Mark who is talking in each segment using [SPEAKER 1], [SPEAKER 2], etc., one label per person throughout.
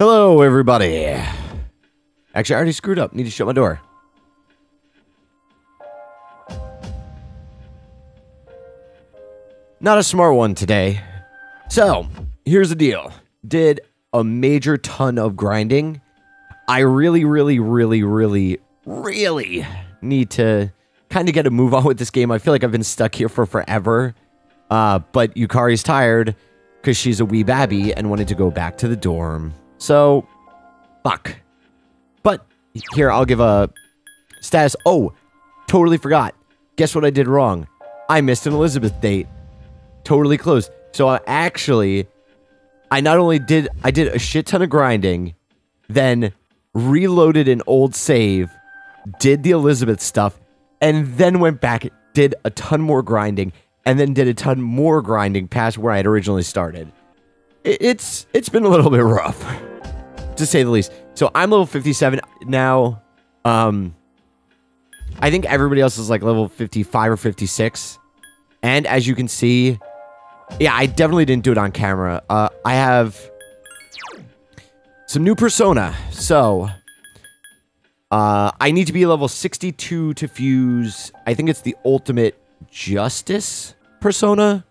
[SPEAKER 1] Hello, everybody. Actually, I already screwed up. Need to shut my door. Not a smart one today. So, here's the deal. Did a major ton of grinding. I really, really, really, really, really need to kind of get a move on with this game. I feel like I've been stuck here for forever. Uh, but Yukari's tired because she's a wee babby and wanted to go back to the dorm. So, fuck. But here, I'll give a status. Oh, totally forgot. Guess what I did wrong? I missed an Elizabeth date. Totally close. So I actually, I not only did, I did a shit ton of grinding, then reloaded an old save, did the Elizabeth stuff, and then went back, did a ton more grinding, and then did a ton more grinding past where I had originally started. It's it's been a little bit rough, to say the least. So I'm level 57 now. Um, I think everybody else is like level 55 or 56. And as you can see, yeah, I definitely didn't do it on camera. Uh, I have some new persona. So, uh, I need to be level 62 to fuse. I think it's the ultimate justice persona.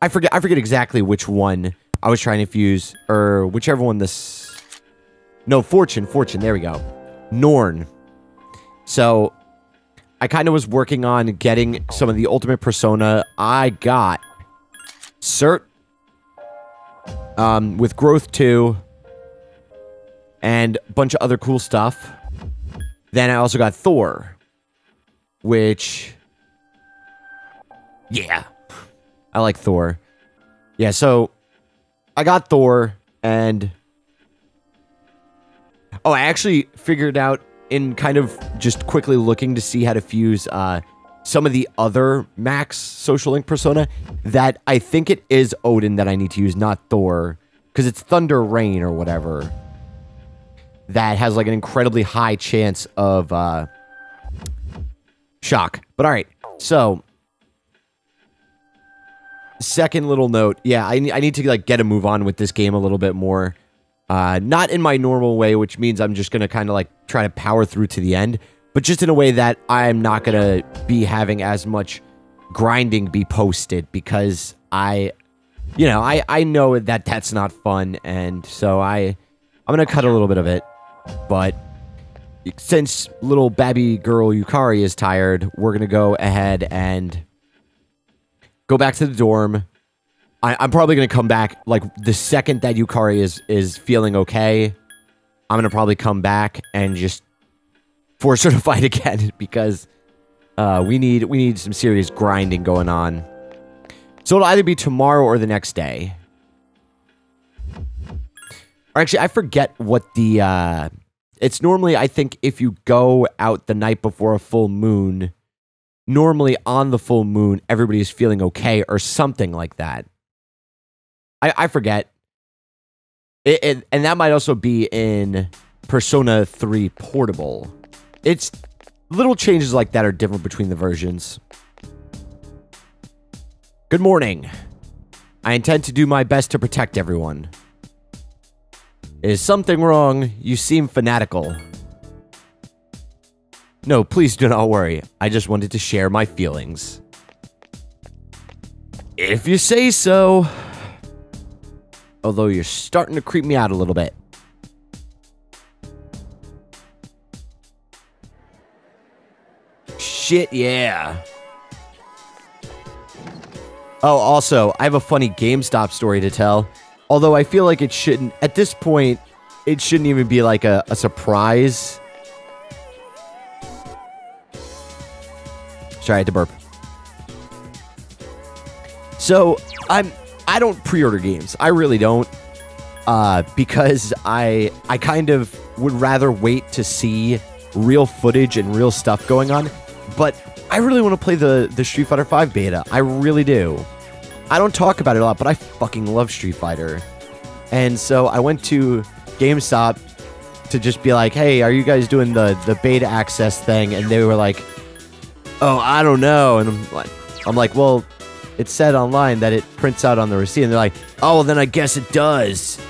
[SPEAKER 1] I forget. I forget exactly which one I was trying to fuse, or whichever one this. No, fortune, fortune. There we go. Norn. So, I kind of was working on getting some of the ultimate persona. I got Surt. Um, with Growth 2. And a bunch of other cool stuff. Then I also got Thor. Which... Yeah. I like Thor. Yeah, so... I got Thor, and... Oh, I actually figured out in kind of just quickly looking to see how to fuse uh, some of the other max social link persona that I think it is Odin that I need to use, not Thor, because it's Thunder Rain or whatever that has like an incredibly high chance of uh, shock. But all right, so second little note, yeah, I, I need to like get a move on with this game a little bit more. Uh, not in my normal way, which means I'm just gonna kind of like try to power through to the end but just in a way that I'm not going to be having as much grinding be posted because I, you know, I, I know that that's not fun. And so I, I'm going to cut a little bit of it. But since little babby girl Yukari is tired, we're going to go ahead and go back to the dorm. I, I'm probably going to come back like the second that Yukari is, is feeling okay. I'm going to probably come back and just force her to fight again because uh, we need we need some serious grinding going on. So it'll either be tomorrow or the next day. Or actually, I forget what the... Uh, it's normally, I think, if you go out the night before a full moon, normally on the full moon, everybody is feeling okay or something like that. I, I forget. It, it, and that might also be in Persona 3 Portable. It's little changes like that are different between the versions. Good morning. I intend to do my best to protect everyone. Is something wrong? You seem fanatical. No, please do not worry. I just wanted to share my feelings. If you say so. Although you're starting to creep me out a little bit. shit, yeah. Oh, also, I have a funny GameStop story to tell. Although I feel like it shouldn't, at this point, it shouldn't even be like a, a surprise. Sorry, I had to burp. So, I'm, I don't pre-order games. I really don't. Uh, because I, I kind of would rather wait to see real footage and real stuff going on but I really want to play the, the Street Fighter V beta. I really do. I don't talk about it a lot, but I fucking love Street Fighter. And so I went to GameStop to just be like, hey, are you guys doing the, the beta access thing? And they were like, oh, I don't know. And I'm like, I'm like, well, it said online that it prints out on the receipt. And they're like, oh, well, then I guess it does.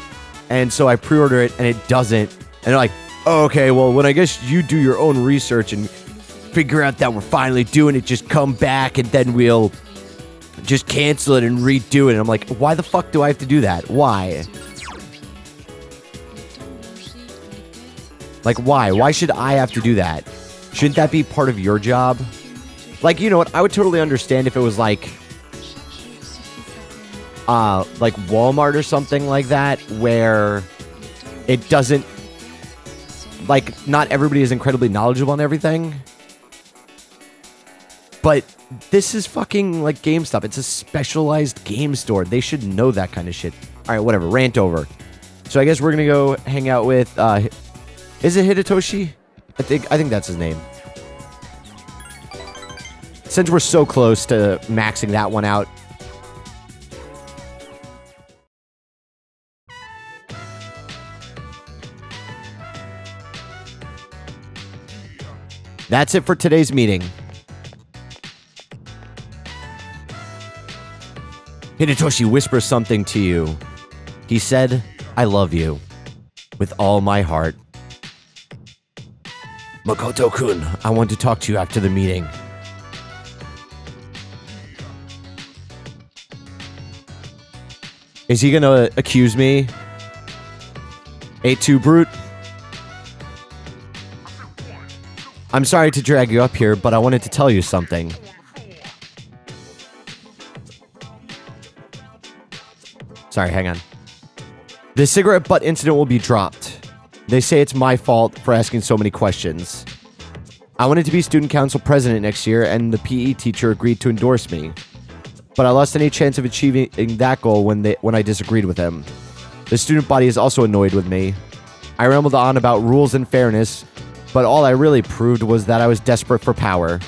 [SPEAKER 1] And so I pre order it and it doesn't. And they're like, oh, okay, well, when I guess you do your own research and figure out that we're finally doing it, just come back and then we'll just cancel it and redo it. And I'm like, why the fuck do I have to do that? Why? Like, why? Why should I have to do that? Shouldn't that be part of your job? Like, you know what? I would totally understand if it was like, uh, like Walmart or something like that, where it doesn't, like, not everybody is incredibly knowledgeable on everything. But this is fucking like GameStop. It's a specialized game store. They should know that kind of shit. All right, whatever. Rant over. So I guess we're gonna go hang out with. Uh, is it Hidetoshi? I think I think that's his name. Since we're so close to maxing that one out. That's it for today's meeting. Hidetoshi whispers something to you. He said, I love you. With all my heart. Makoto kun, I want to talk to you after the meeting. Is he gonna accuse me? Et tu, Brute? I'm sorry to drag you up here, but I wanted to tell you something. Sorry, hang on. The cigarette butt incident will be dropped. They say it's my fault for asking so many questions. I wanted to be student council president next year, and the PE teacher agreed to endorse me. But I lost any chance of achieving that goal when they when I disagreed with him. The student body is also annoyed with me. I rambled on about rules and fairness, but all I really proved was that I was desperate for power.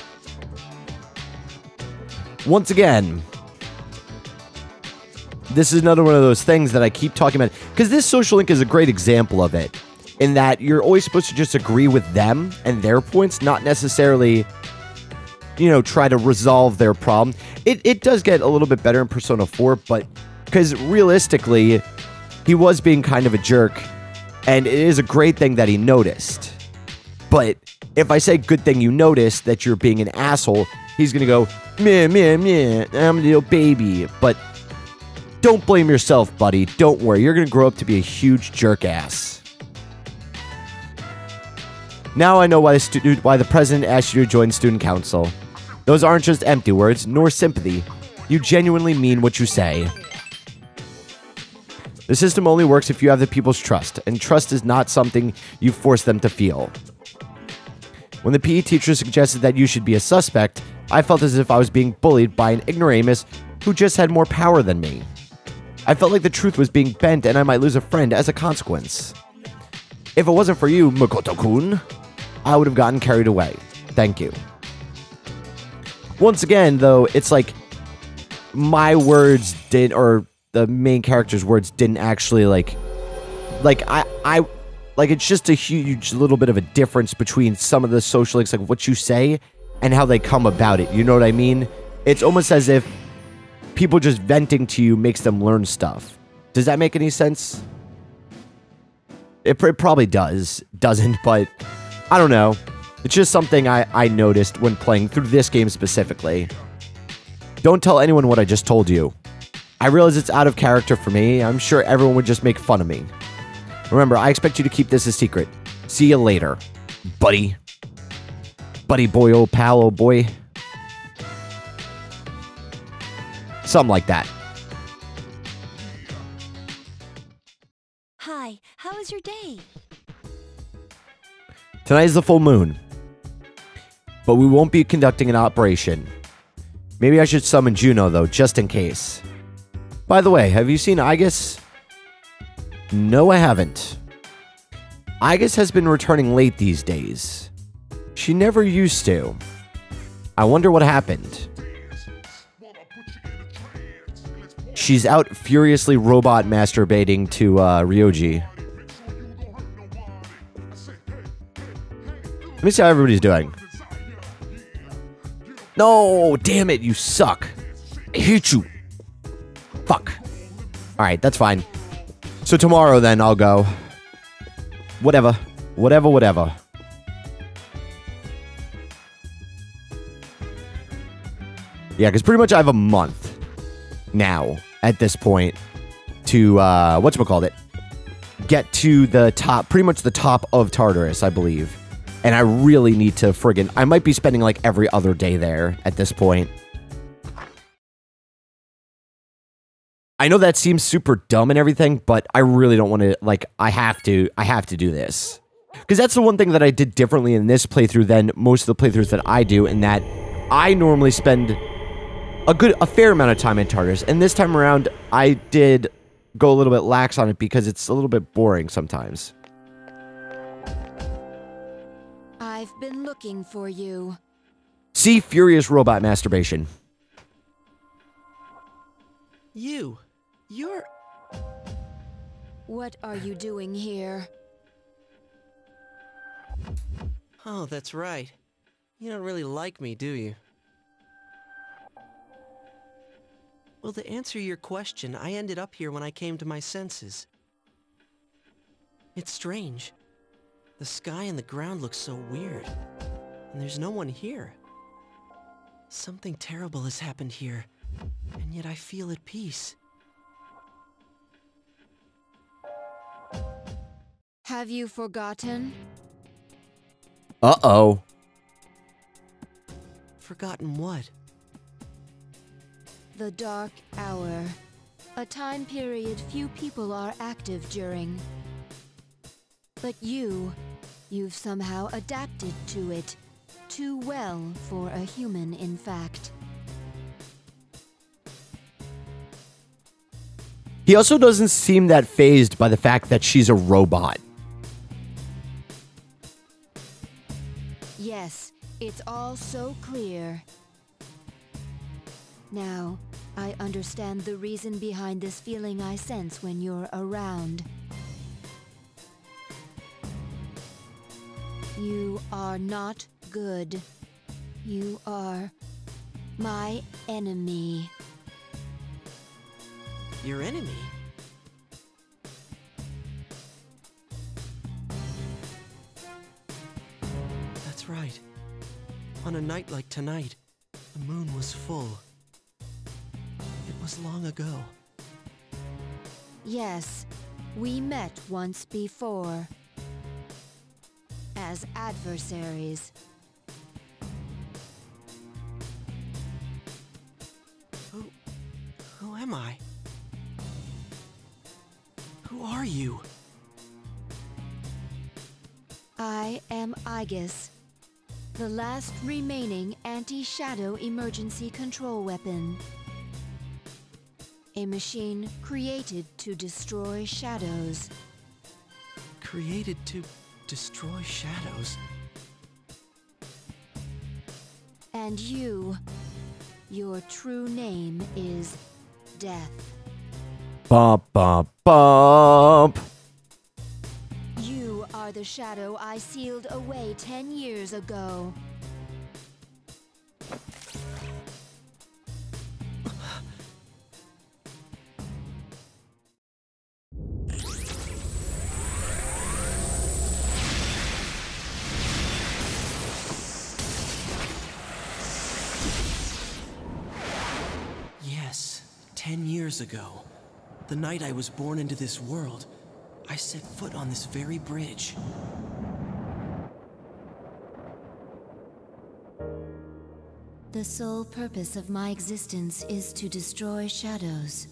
[SPEAKER 1] Once again, this is another one of those things that I keep talking about because this social link is a great example of it. In that you're always supposed to just agree with them and their points, not necessarily, you know, try to resolve their problem. It, it does get a little bit better in Persona 4, but because realistically, he was being kind of a jerk, and it is a great thing that he noticed. But if I say good thing you noticed that you're being an asshole, he's gonna go, meh, meh, meh, I'm a little baby. But don't blame yourself, buddy. Don't worry. You're to grow up to be a huge jerk ass. Now I know why the, stu- why the president asked you to join student council. Those aren't just empty words, nor sympathy. You genuinely mean what you say. The system only works if you have the people's trust, and trust is not something you force them to feel. When the PE teacher suggested that you should be a suspect, I felt as if I was being bullied by an ignoramus who just had more power than me. I felt like the truth was being bent and I might lose a friend as a consequence. If it wasn't for you, Makoto kun, I would have gotten carried away. Thank you. Once again, though, it's like my words did, or the main character's words didn't actually like, like I, I, like it's just a huge little bit of a difference between some of the social links, like what you say and how they come about it. You know what I mean? It's almost as if people just venting to you makes them learn stuff. Does that make any sense? It, it probably does, doesn't, but I don't know. It's just something I, I noticed when playing through this game specifically. Don't tell anyone what I just told you. I realize it's out of character for me. I'm sure everyone would just make fun of me. Remember, I expect you to keep this a secret. See you later, buddy. Buddy boy, old pal, old boy. Something like that.
[SPEAKER 2] Hi, how was your day?
[SPEAKER 1] Tonight is the full moon. But we won't be conducting an operation. Maybe I should summon Juno, though, just in case. By the way, have you seen Aigis? No, I haven't. Aigis has been returning late these days. She never used to. I wonder what happened. She's out furiously robot masturbating to uh, Ryoji. Let me see how everybody's doing. No, damn it, you suck. I hate you. Fuck. Alright, that's fine. So tomorrow then I'll go. Whatever. Whatever, whatever. Yeah, because pretty much I have a month now at this point to uh whatchamacallit it get to the top pretty much the top of Tartarus, I believe. And I really need to friggin' I might be spending like every other day there at this point. I know that seems super dumb and everything, but I really don't want to like I have to I have to do this. Cuz that's the one thing that I did differently in this playthrough than most of the playthroughs that I do in that I normally spend a good a fair amount of time in Tartarus and this time around I did go a little bit lax on it because it's a little bit boring sometimes.
[SPEAKER 2] I've been looking for you.
[SPEAKER 1] See furious robot masturbation.
[SPEAKER 3] You. You're.
[SPEAKER 2] What are you doing here?
[SPEAKER 3] Oh, that's right. You don't really like me, do you? Well, to answer your question, I ended up here when I came to my senses. It's strange. The sky and the ground look so weird. And there's no one here. Something terrible has happened here. And yet I feel at peace.
[SPEAKER 2] Have you forgotten?
[SPEAKER 1] Uh-oh.
[SPEAKER 3] Forgotten what?
[SPEAKER 2] The Dark Hour. A time period few people are active during. But you, you've somehow adapted to it. Too well for a human, in fact.
[SPEAKER 1] He also doesn't seem that phased by the fact that she's a robot.
[SPEAKER 2] It's all so clear. Now, I understand the reason behind this feeling I sense when you're around. You are not good. You are my enemy.
[SPEAKER 3] Your enemy? That's right. On a night like tonight, the moon was full. It was long ago.
[SPEAKER 2] Yes, we met once before. As adversaries.
[SPEAKER 3] Who... who am I? Who are you?
[SPEAKER 2] I am Aigis, the last remaining anti-shadow emergency control weapon. A machine created to destroy shadows.
[SPEAKER 3] Created to destroy shadows?
[SPEAKER 2] And you, your true name is Death.
[SPEAKER 1] Bump, bump, bump.
[SPEAKER 2] Are the shadow I sealed away ten years ago.
[SPEAKER 3] Yes, ten years ago. The night I was born into this world, I set foot on this very bridge.
[SPEAKER 2] The sole purpose of my existence is to destroy shadows.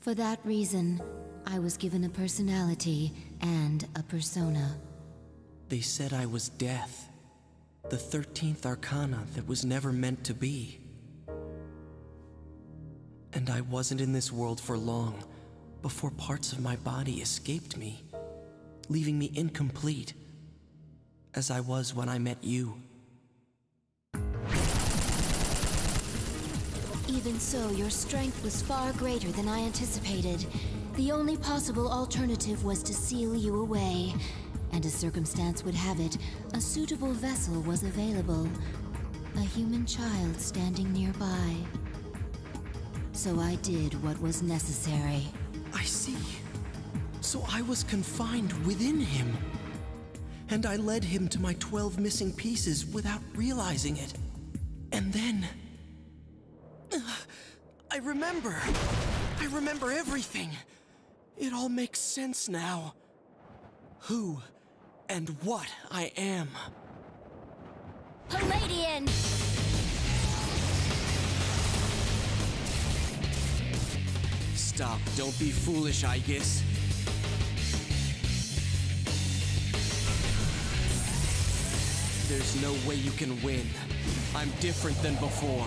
[SPEAKER 2] For that reason, I was given a personality and a persona.
[SPEAKER 3] They said I was death. The 13th arcana that was never meant to be. And I wasn't in this world for long before parts of my body escaped me, leaving me incomplete, as I was when I met you.
[SPEAKER 2] Even so, your strength was far greater than I anticipated. The only possible alternative was to seal you away. And as circumstance would have it, a suitable vessel was available. A human child standing nearby. So I did what was necessary.
[SPEAKER 3] See. So I was confined within him. And I led him to my 12 missing pieces without realizing it. And then. I remember. I remember everything. It all makes sense now. Who and what I am.
[SPEAKER 2] Palladion!
[SPEAKER 3] Stop. Don't be foolish, Aigis. There's no way you can win. I'm different than before.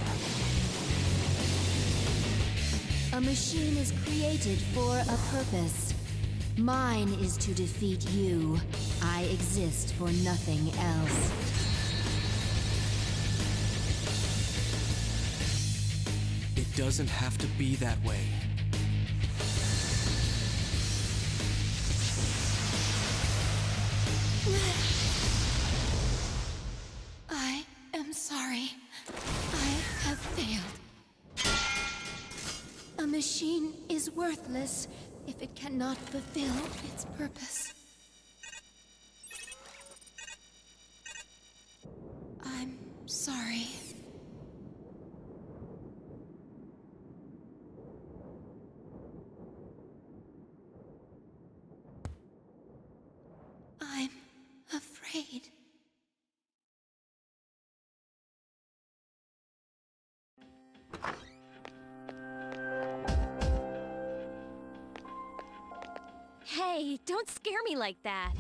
[SPEAKER 2] A machine is created for a purpose. Mine is to defeat you. I exist for nothing else.
[SPEAKER 3] It doesn't have to be that way.
[SPEAKER 2] If it cannot fulfill its purpose. I'm sorry.
[SPEAKER 4] Don't scare me like that.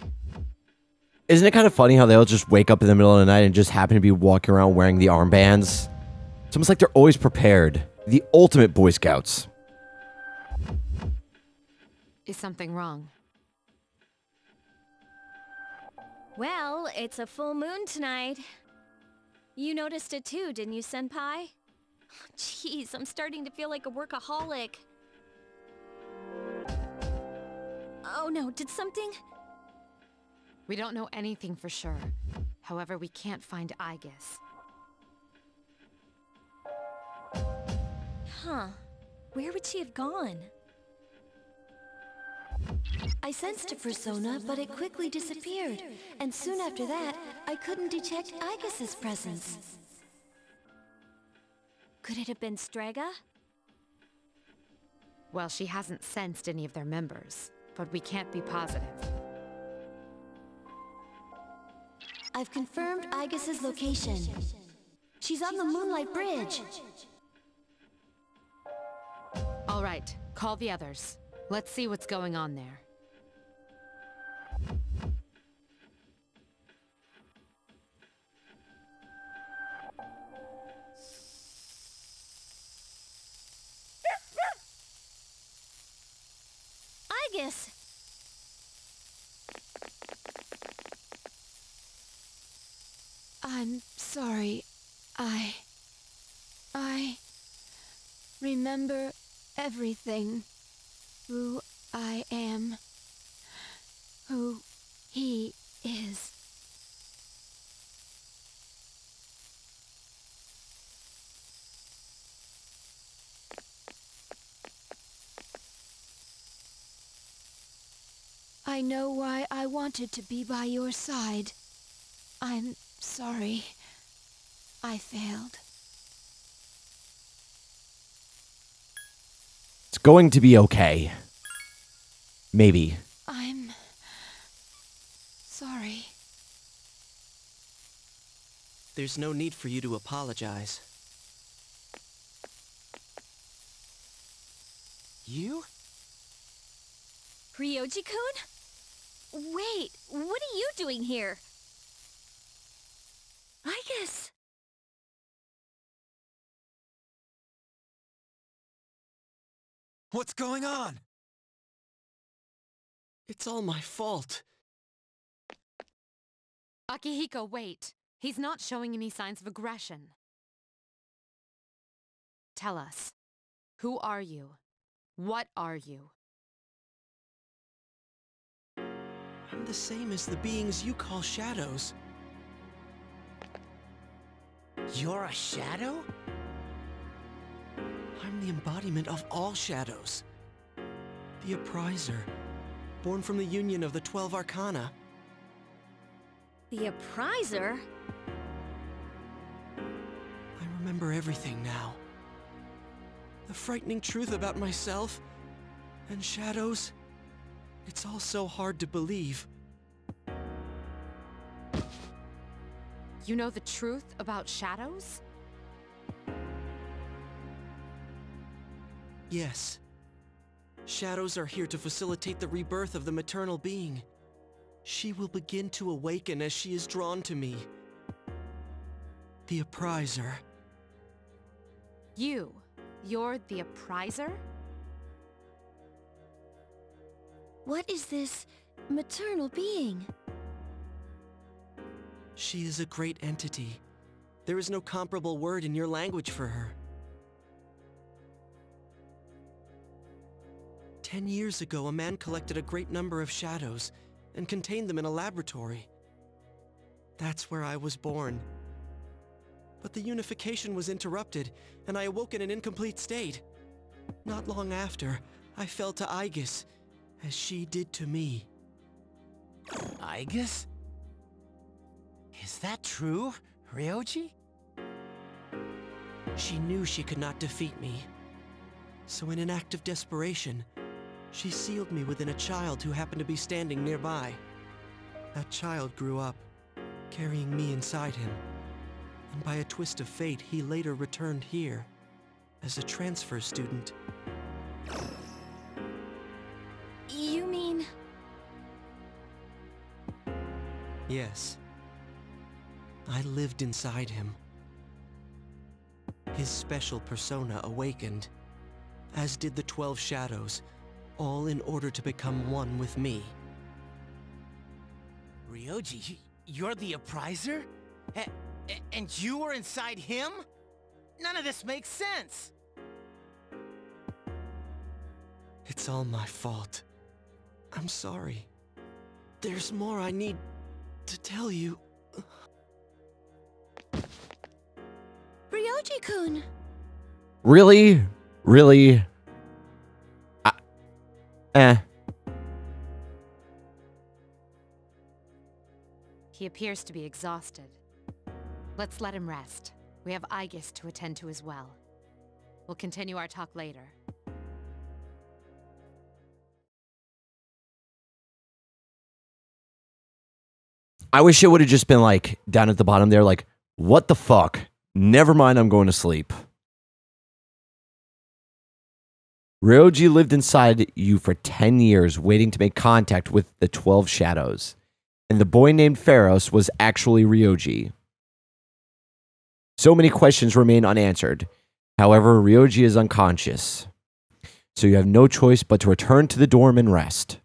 [SPEAKER 1] Isn't it kind of funny how they'll just wake up in the middle of the night and just happen to be walking around wearing the armbands? It's almost like they're always prepared. The ultimate Boy Scouts.
[SPEAKER 5] Is something wrong?
[SPEAKER 4] Well, it's a full moon tonight. You noticed it too, didn't you, Senpai? Jeez, I'm starting to feel like a workaholic. Oh no, did something?
[SPEAKER 5] We don't know anything for sure. However, we can't find Aigis.
[SPEAKER 4] Huh. Where would she have gone?
[SPEAKER 2] I sensed a persona, but it quickly disappeared. And soon after that, I couldn't detect Aigis's presence.
[SPEAKER 4] Could it have been Strega?
[SPEAKER 5] Well, she hasn't sensed any of their members, but we can't be positive.
[SPEAKER 2] I've confirmed Aigis's location. She's on the Moonlight Bridge.
[SPEAKER 5] All right, call the others. Let's see what's going on there.
[SPEAKER 4] Aigis!
[SPEAKER 2] I'm sorry. I. I. remember everything. Who I am. Who he is. I know why I wanted to be by your side. I'm sorry. I failed.
[SPEAKER 1] It's going to be okay. Maybe.
[SPEAKER 2] I'm sorry.
[SPEAKER 3] There's no need for you to apologize. You?
[SPEAKER 4] Ryoji-kun? Wait, what are you doing here? I guess...
[SPEAKER 6] What's going on?
[SPEAKER 3] It's all my fault.
[SPEAKER 5] Akihiko, wait. He's not showing any signs of aggression. Tell us. Who are you? What are you?
[SPEAKER 3] I'm the same as the beings you call shadows. You're a shadow? I'm the embodiment of all shadows. The appriser, born from the union of the Twelve Arcana.
[SPEAKER 4] The Appriser?
[SPEAKER 3] I remember everything now. The frightening truth about myself and shadows. It's all so hard to believe.
[SPEAKER 5] You know the truth about shadows?
[SPEAKER 3] Yes. Shadows are here to facilitate the rebirth of the maternal being. She will begin to awaken as she is drawn to me. The Appriser.
[SPEAKER 5] You. You're the appriser?
[SPEAKER 2] What is this maternal being?
[SPEAKER 3] She is a great entity. There is no comparable word in your language for her. Ten years ago, a man collected a great number of shadows and contained them in a laboratory. That's where I was born. But the unification was interrupted, and I awoke in an incomplete state. Not long after, I fell to Aigis, as she did to me.
[SPEAKER 7] Aigis? Is that true, Ryoji?
[SPEAKER 3] She knew she could not defeat me. So in an act of desperation, she sealed me within a child who happened to be standing nearby. That child grew up, carrying me inside him. And by a twist of fate, he later returned here as a transfer student. Yes. I lived inside him. His special persona awakened, as did the Twelve Shadows, all in order to become one with me.
[SPEAKER 7] Ryoji, you're the appriser? A and you were inside him? None of this makes sense.
[SPEAKER 3] It's all my fault. I'm sorry. There's more I need to tell you.
[SPEAKER 2] Ryoji-kun!
[SPEAKER 1] Really? Really? I, eh.
[SPEAKER 5] He appears to be exhausted. Let's let him rest. We have Aigis to attend to as well. We'll continue our talk later.
[SPEAKER 1] I wish it would have just been like down at the bottom there, like, what the fuck? Never mind, I'm going to sleep. Ryoji lived inside you for 10 years, waiting to make contact with the 12 shadows. And the boy named Pharos was actually Ryoji. So many questions remain unanswered. However, Ryoji is unconscious. So you have no choice but to return to the dorm and rest.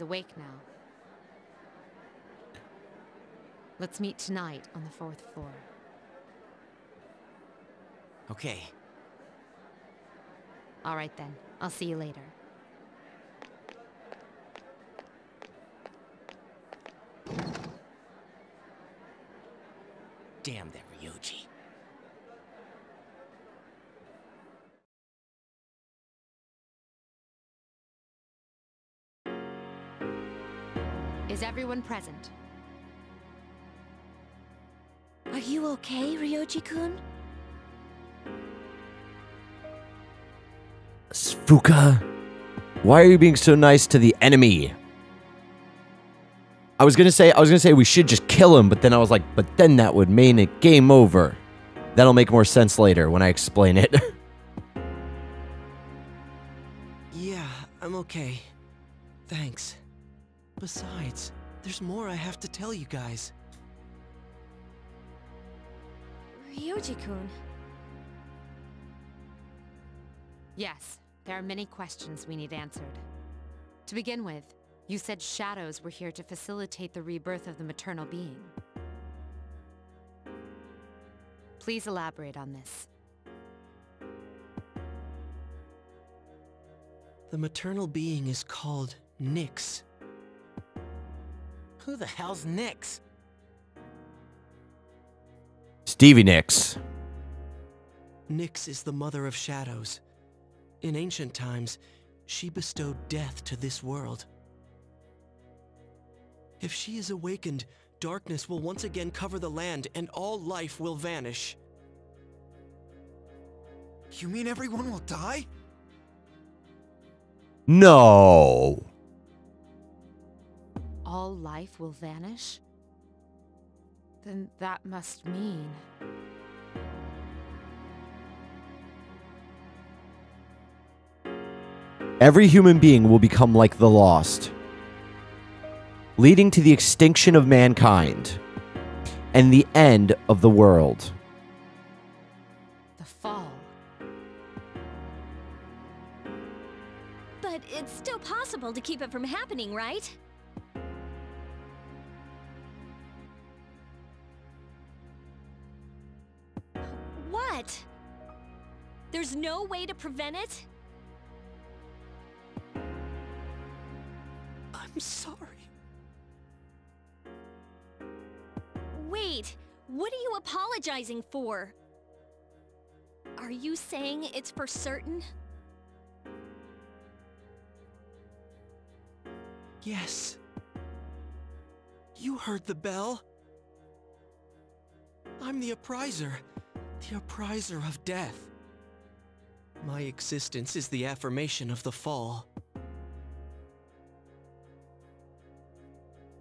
[SPEAKER 5] He's awake now. Let's meet tonight on the fourth floor.
[SPEAKER 7] Okay,
[SPEAKER 5] All right then. I'll see you later.
[SPEAKER 7] damn that Ryoji.
[SPEAKER 5] Everyone present?
[SPEAKER 2] Are you okay, Ryoji-kun?
[SPEAKER 1] Fuuka, why are you being so nice to the enemy? I was gonna say I was gonna say we should just kill him, but then I was like, but then that would mean it game over. That'll make more sense later when I explain it.
[SPEAKER 3] Yeah, I'm okay. Thanks. Besides, there's more I have to tell you guys.
[SPEAKER 4] Ryoji-kun.
[SPEAKER 5] Yes, there are many questions we need answered. To begin with, You said shadows were here to facilitate the rebirth of the maternal being. Please elaborate on this.
[SPEAKER 3] The maternal being is called Nyx.
[SPEAKER 7] Who the hell's Nyx?
[SPEAKER 1] Stevie Nicks.
[SPEAKER 3] Nyx is the mother of shadows. In ancient times, she bestowed death to this world. If she is awakened, darkness will once again cover the land and all life will vanish.
[SPEAKER 6] You mean everyone will die?
[SPEAKER 1] No.
[SPEAKER 5] All life will vanish? Then that must mean...
[SPEAKER 1] Every human being will become like the lost, leading to the extinction of mankind and the end of the world.
[SPEAKER 5] the fall.
[SPEAKER 4] But it's still possible to keep it from happening, right? There's no way to prevent it?
[SPEAKER 3] I'm sorry.
[SPEAKER 4] Wait, what are you apologizing for? Are you saying it's for certain?
[SPEAKER 3] Yes. You heard the bell. I'm the appriser. The appriser of death. My existence is the affirmation of the fall.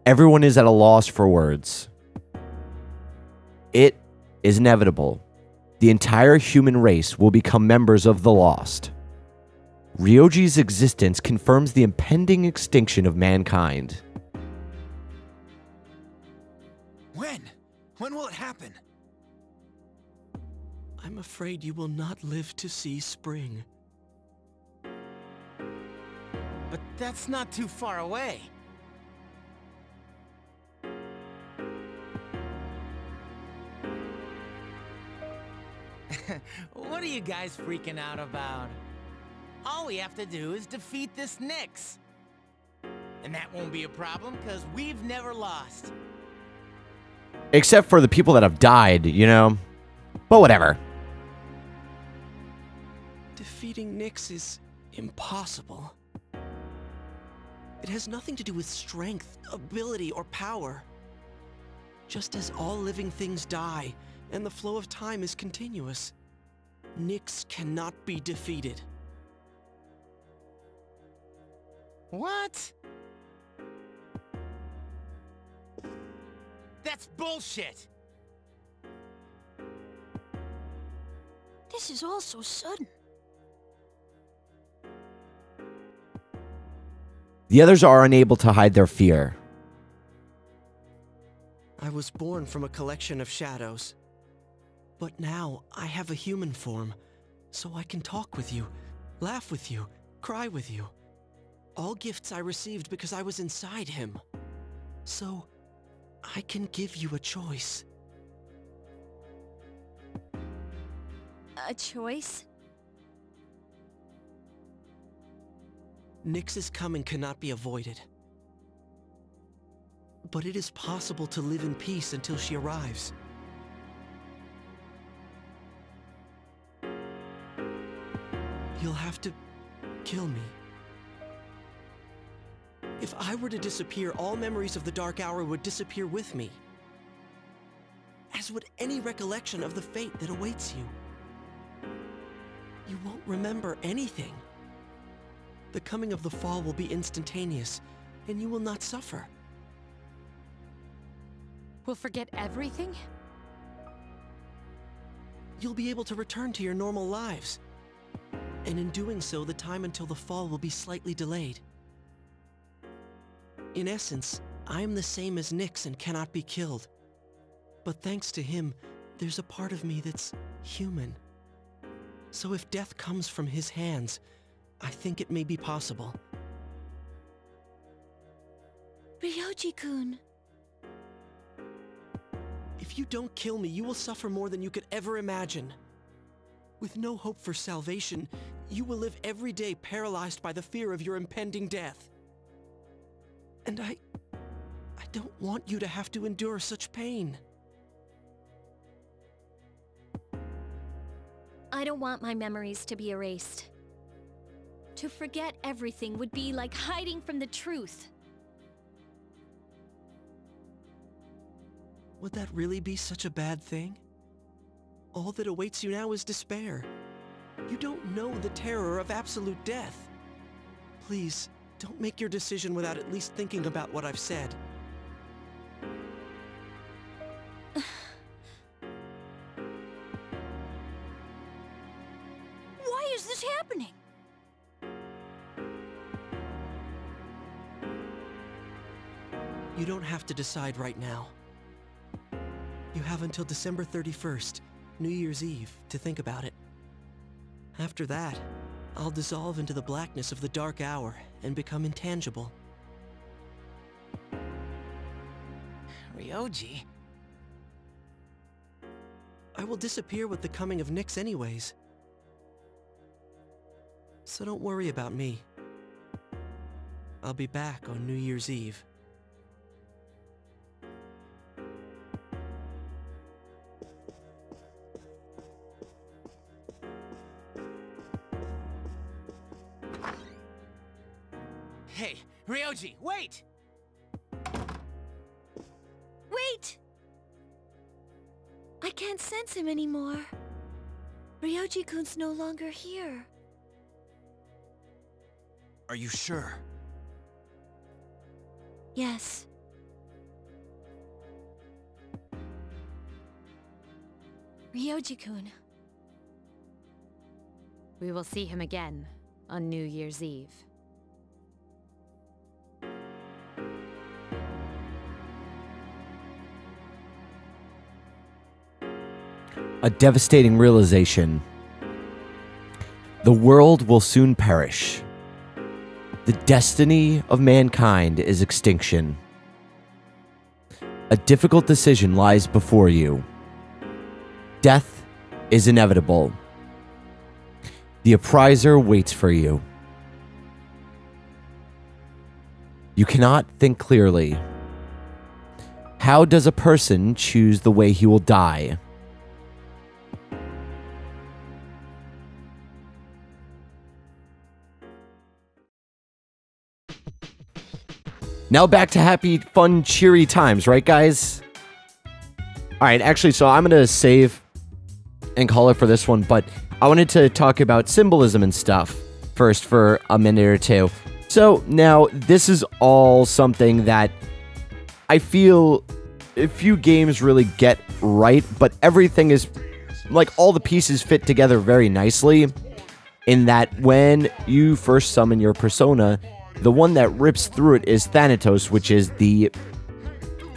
[SPEAKER 1] Everyone is at a loss for words. It is inevitable. The entire human race will become members of the Lost. Ryoji's existence confirms the impending extinction of mankind.
[SPEAKER 6] When? When will it happen?
[SPEAKER 3] I'm afraid you will not live to see spring.
[SPEAKER 7] But that's not too far away. what are you guys freaking out about? All we have to do is defeat this Nyx. And that won't be a problem, because we've never lost.
[SPEAKER 1] Except for the people that have died, you know? But whatever.
[SPEAKER 3] Defeating Nyx is impossible. It has nothing to do with strength, ability, or power. Just as all living things die, and the flow of time is continuous, Nyx cannot be defeated.
[SPEAKER 7] What? That's bullshit!
[SPEAKER 2] This is all so sudden.
[SPEAKER 1] The others are unable to hide their fear.
[SPEAKER 3] I was born from a collection of shadows. But now I have a human form, so I can talk with you, laugh with you, cry with you. All gifts I received because I was inside him. So, I can give you a choice.
[SPEAKER 4] A choice?
[SPEAKER 3] Nyx's coming cannot be avoided. But it is possible to live in peace until she arrives. You'll have to kill me. If I were to disappear, all memories of the Dark Hour would disappear with me. As would any recollection of the fate that awaits you. You won't remember anything. The coming of the fall will be instantaneous, and you will not suffer.
[SPEAKER 5] We'll forget everything?
[SPEAKER 3] You'll be able to return to your normal lives. And in doing so, the time until the fall will be slightly delayed. In essence, I am the same as Nyx and cannot be killed. But thanks to him, there's a part of me that's human. So if death comes from his hands, I think it may be possible.
[SPEAKER 2] Ryoji-kun.
[SPEAKER 3] If you don't kill me, you will suffer more than you could ever imagine. With no hope for salvation, you will live every day paralyzed by the fear of your impending death. And I... I don't want you to have to endure such pain.
[SPEAKER 4] I don't want my memories to be erased. To forget everything would be like hiding from the truth.
[SPEAKER 3] Would that really be such a bad thing? All that awaits you now is despair. You don't know the terror of absolute death. Please, don't make your decision without at least thinking about what I've said. To decide right now. You have until December 31st, New Year's Eve, to think about it. After that, I'll dissolve into the blackness of the dark hour and become intangible.
[SPEAKER 7] Ryoji?
[SPEAKER 3] I will disappear with the coming of Nyx anyways. So don't worry about me. I'll be back on New Year's Eve.
[SPEAKER 7] Hey, Ryoji, wait!
[SPEAKER 2] Wait! I can't sense him anymore. Ryoji-kun's no longer here.
[SPEAKER 6] Are you sure?
[SPEAKER 2] Yes.
[SPEAKER 4] Ryoji-kun.
[SPEAKER 5] We will see him again on New Year's Eve.
[SPEAKER 1] A devastating realization. The world will soon perish. The destiny of mankind is extinction. A difficult decision lies before you. Death is inevitable. The Appriser waits for you. You cannot think clearly. How does a person choose the way he will die? Now back to happy, fun, cheery times, right, guys? All right, actually, so I'm going to save and call it for this one, but I wanted to talk about symbolism and stuff first for a minute or two. So now, this is all something that I feel a few games really get right, but everything is like all the pieces fit together very nicely. In that, when you first summon your persona, the one that rips through it is Thanatos, which is the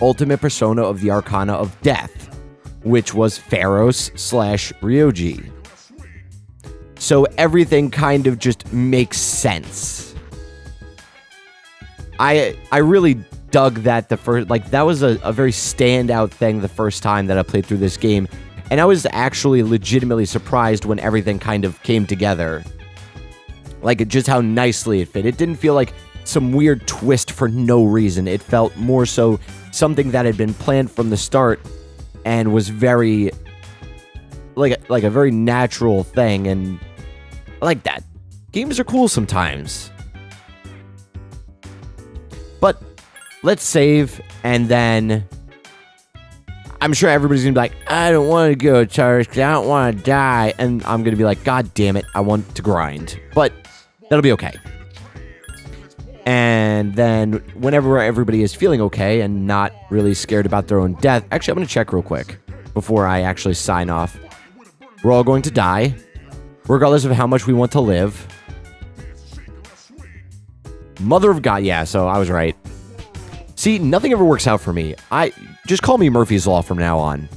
[SPEAKER 1] ultimate persona of the Arcana of Death, which was Pharos slash Ryoji. So everything kind of just makes sense. I I really dug that the first like that was a, a very standout thing the first time that I played through this game. And I was actually legitimately surprised when everything kind of came together. Like just how nicely it fit. It didn't feel like some weird twist for no reason. It felt more so something that had been planned from the start and was very like a, like a very natural thing and I like that. Games are cool sometimes. But let's save and then I'm sure everybody's gonna be like, I don't want to go, Charles, because I don't want to die. And I'm gonna be like, God damn it, I want to grind. But that'll be okay. And then whenever everybody is feeling okay and not really scared about their own death, actually, I'm gonna check real quick before I actually sign off. We're all going to die, regardless of how much we want to live. Mother of God, yeah, so I was right. See, nothing ever works out for me. I just call me Murphy's Law from now on.